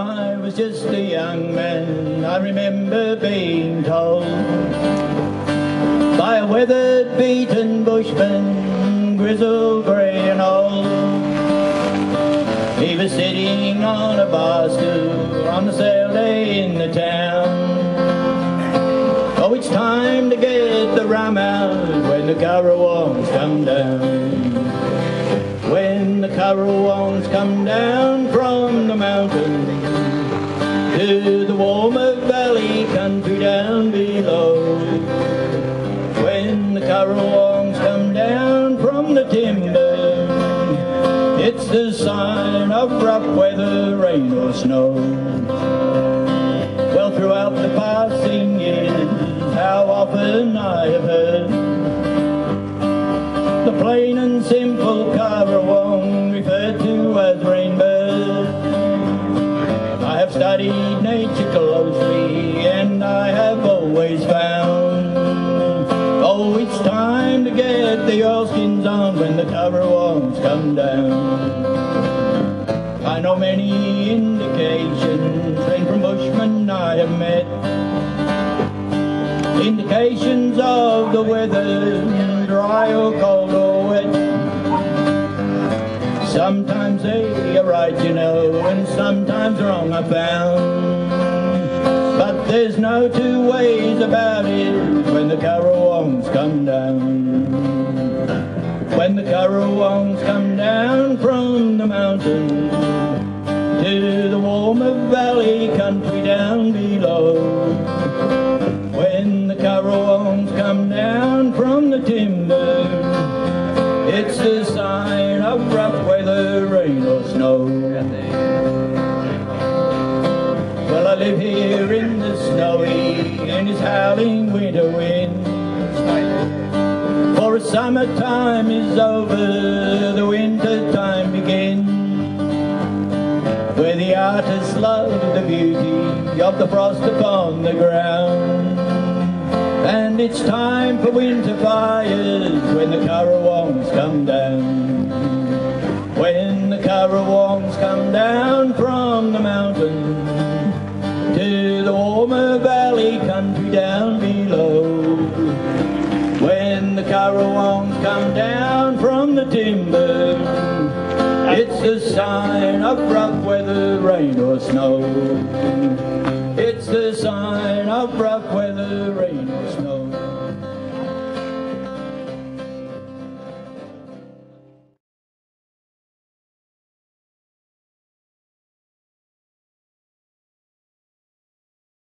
I was just a young man, I remember being told by a weathered, beaten bushman, grizzled, grey and old. He was sitting on a bar stool on the sale day in the town. Oh, it's time to get the rum out when the Currawongs come down. When the Currawongs come down from the mountain to the warmer valley country down below. When the Currawongs come down from the timber, it's the sign of rough weather, rain or snow. Well, throughout the passing years, how often I have heard the plain and simple Currawong studied nature closely and I have always found. Oh, it's time to get the oilskins on when the Currawongs come down. I know many indications and from bushmen I have met. Indications of the weather, dry or cold or Sometimes they are right, you know, and sometimes wrong I found. But there's no two ways about it when the Currawongs come down. When the Currawongs come down from the mountain to the warmer valley country rough rain or snow. Well, I live here in the snowy and it's howling winter wind. For a summertime is over, the winter time begins. Where the artists love the beauty of the frost upon the ground. And it's time for winter fires when the Currawongs come down. Country down below. When the Currawongs come down from the timber, it's a sign of rough weather, rain or snow. It's the sign of rough weather, rain or snow.